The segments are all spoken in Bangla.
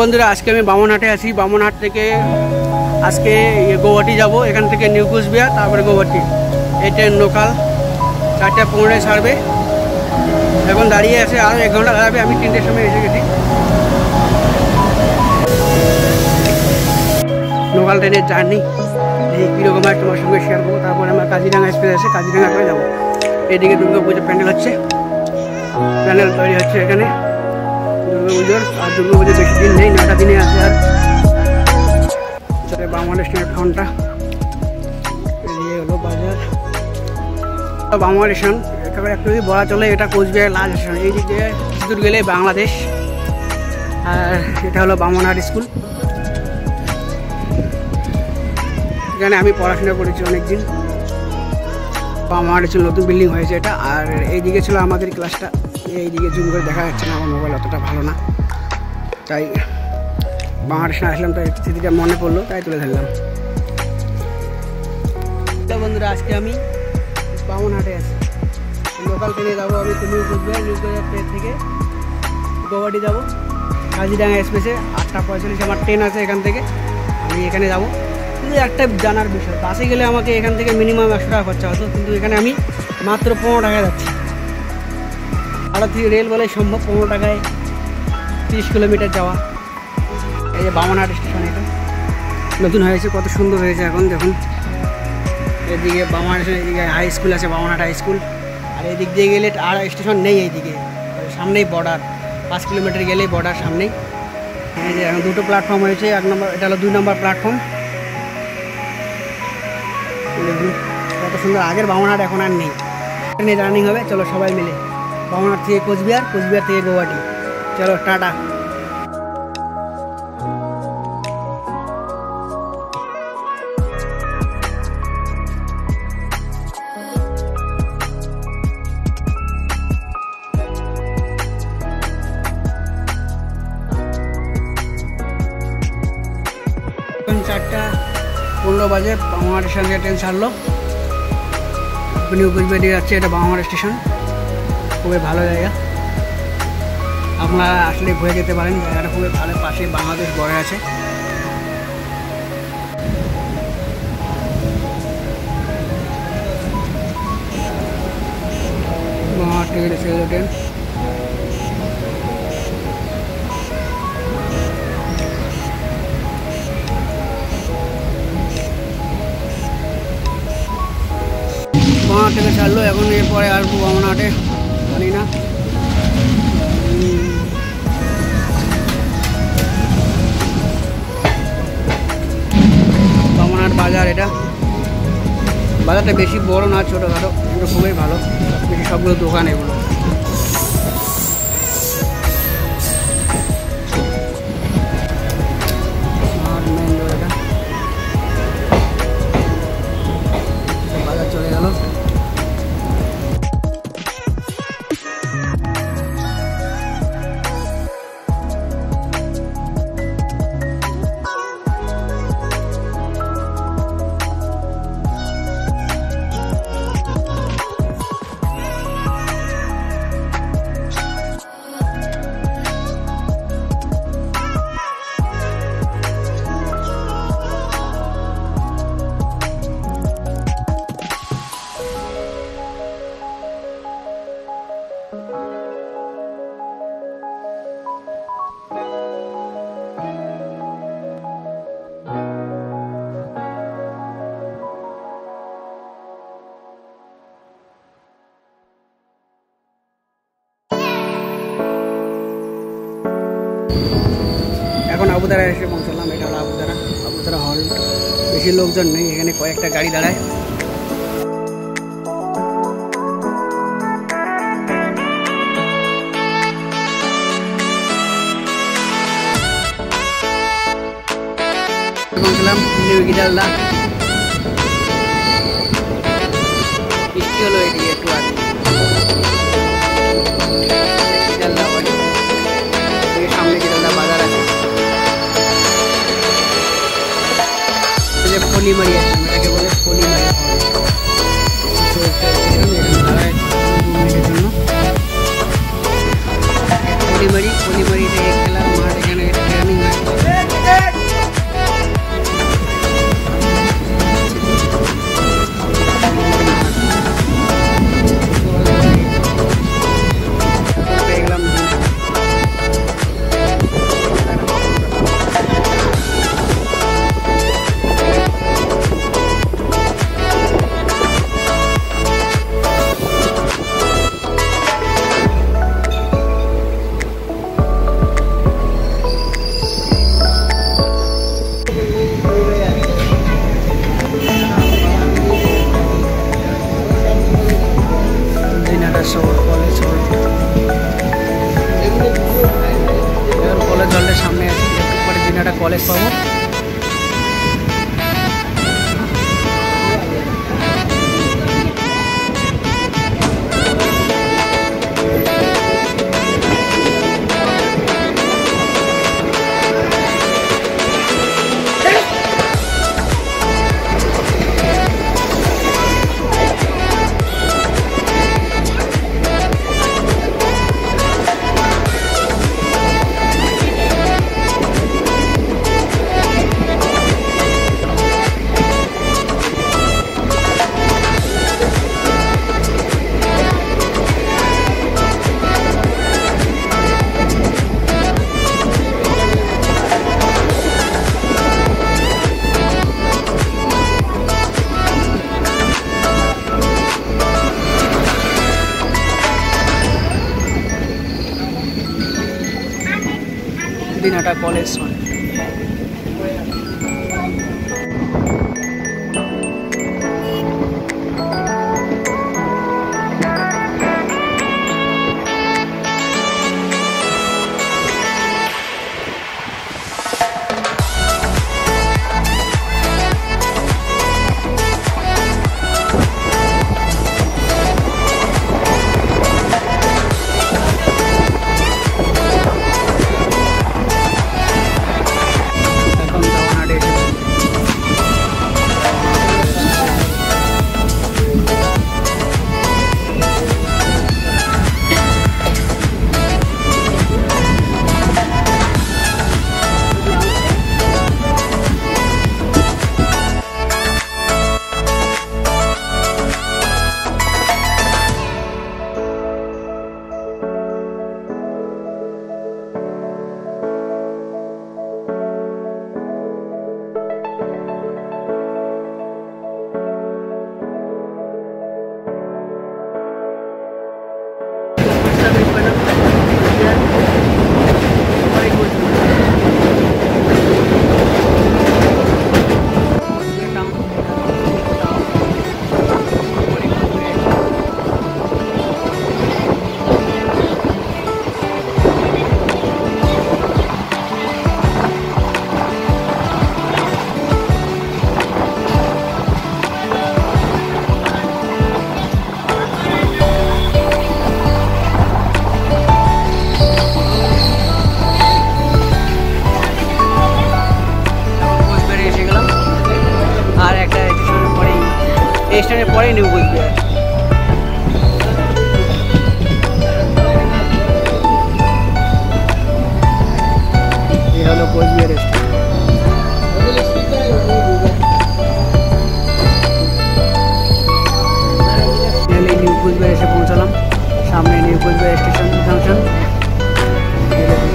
বন্ধুরা, আজকে আমি বামনহাটে আছি। বামনহাট থেকে আজকে ইয়ে গৌহাটি যাব। এখান থেকে নিউ কুচবিহার, তারপরে গৌহাটি এই ট্রেন লোকাল। চারটা পনেরোয় ছাড়বে। এখন দাঁড়িয়ে আছে আর এক ঘণ্টা দাঁড়াবে। আমি তিনটের সময় এসে গেছি। লোকাল ট্রেনের জার্নি। এই কীরকম হয় তোমার সঙ্গে শেয়ার করব। তারপরে আমার কাজিরাঙ্গা এক্সপ্রেস আছে। কাজিরাঙ্গা করে যাব। এদিকে দুর্গা পুজো প্যান্ডেল হচ্ছে। প্যান্ডেল তৈরি হচ্ছে এখানে। দুর্গা পুজোর আর দুর্গা পুজো বেশি দিন নেই নটা দিনে আছে আর। সেটা বাংলাদেশ ফোনটা এদিকে হলো বাজার। বাংলা স্টেশন। একেবারে একটু যদি বলা চলে, এটা কোচবিহার লাল স্টেশন। এই দিক দিয়ে দূর গেলে বাংলাদেশ। আর এটা হলো বামনহাট স্কুল। এখানে আমি পড়াশোনা করেছি অনেকদিন। বামনহাট স্কুল নতুন বিল্ডিং হয়েছে এটা। আর এইদিকে ছিল আমাদের ক্লাসটা এইদিকে জুম করে দেখা যাচ্ছে না, আমার মোবাইল অতটা ভালো না। তাই বাংলাদেশ স্টেশন আসলাম, তাই স্মৃতিটা মনে পড়ল, তাই তুলে ধরলাম। বন্ধুরা, আজকে আমি বামনহাটে আছি। লোকাল ট্রেনে যাব আমি তুমি নিউ কুচবিহার ট্রেন থেকে। গৌহাটি যাব। কাজিরাঙ্গা এক্সপ্রেসে আটটা পঁয়তাল্লিশ, আমার ট্রেন আছে এখান থেকে। আমি এখানে যাব। কিন্তু একটা জানার বিষয়, বাসে গেলে আমাকে এখান থেকে মিনিমাম একশো টাকা খরচা হতো, কিন্তু এখানে আমি মাত্র পনেরো টাকা যাচ্ছি। আরও থেকে রেল বলে সম্ভব পনেরো টাকায় তিরিশ কিলোমিটার যাওয়া। এই যে বামনহাট স্টেশন এটা। নতুন হয়েছে, কত সুন্দর হয়েছে এখন, দেখুন। এদিকে বামনহাট এদিকে হাই স্কুল আছে, বামনহাট হাই স্কুল আর এদিক দিয়ে গেলে আর স্টেশন নেই এইদিকে সামনেই বর্ডার পাঁচ কিলোমিটার গেলেই বর্ডার সামনেই। এই যে এখন দুটো প্ল্যাটফর্ম হয়েছে, এক নম্বর এটা হলো দুই নম্বর প্ল্যাটফর্ম কত সুন্দর, আগের বামনহাট এখন আর নেই। ট্রেনে রানিং হবে, চলো সবাই মিলে। বামনহাট থেকে কোচবিহার কোচবিহার থেকে গৌহাটি। চলো, টাটা। চারটা পনেরো বাজে, বাংলার স্টেশন থেকে ট্রেন ছাড়লো নিউ কুচবিহার যাচ্ছে এটা বাংলার স্টেশন খুবই ভালো জায়গা। আপনারা আসলে ঘুরে যেতে পারেন, জায়গাটা খুবই ভালো পাশে বাংলাদেশ বর্ডার আছে। Ticket train. ছাড়লো, এখন এরপরে আসব বামনহাটে জানি না বাজার এটা। বাজারটা বেশি বড় না, ছোটোখাটো খুবই ভালো। বেশি সবগুলো দোকান এগুলো। লোকজন নেই এখানে কয়েকটা গাড়ি দাঁড়ায়। পৌঁছলাম নিউ গিডাল্লা বৃষ্টি হলো এদিকে। এই যে Dinata College One. হলো কোচবিহার নিউ কোচবিহার এসে পৌঁছালাম। সামনে নিউ কোচবিহার স্টেশন জাংশন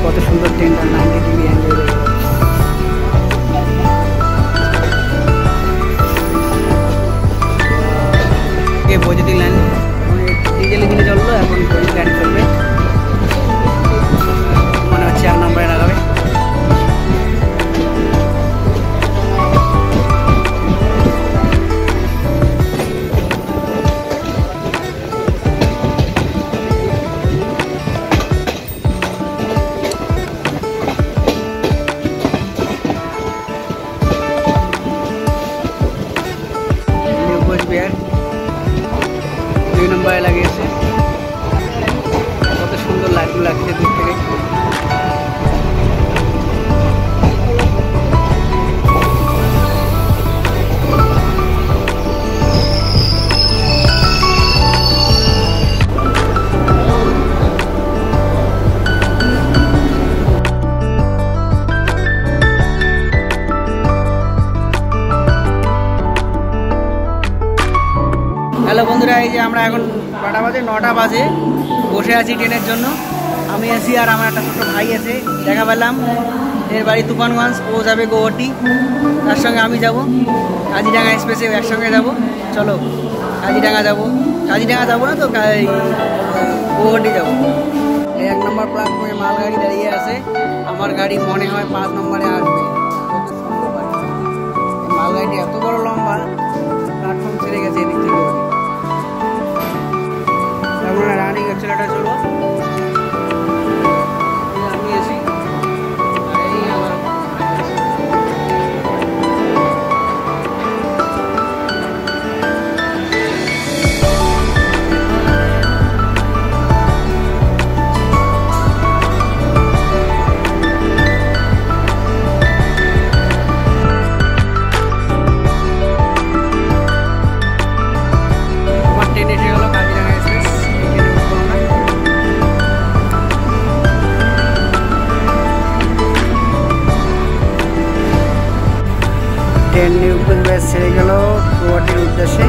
কত সুন্দর ট্রেনটা নাইনটি ডিগ্রি কে বৈদ্যুতিক লাইন। ডিজেল ইঞ্জিনে চলল এখন বৈদ্যুতিক চলবে। মনে হচ্ছে এক নম্বরে বাজে নটা বাজে। বসে আছি ট্রেনের জন্য। আমি আছি আর আমার একটা ছোটো ভাই আছে, দেখা পেলাম। এর বাড়ি তুফানগঞ্জ ও যাবে গৌহাটি তার সঙ্গে আমি যাব। কাজিডাঙ্গা এক্সপ্রেসে একসঙ্গে যাব। চলো, কাজিডাঙ্গা যাব। কাজিডাঙ্গা যাব না তো গৌহাটি যাব। এক নম্বর প্ল্যাটফর্মে মালগাড়ি দাঁড়িয়ে আছে। আমার গাড়ি মনে হয় পাঁচ নম্বরে আসবে। মালগাড়িটি এত বড় লম্বা ছেড়ে গেল গুয়াহাটির উদ্দেশ্যে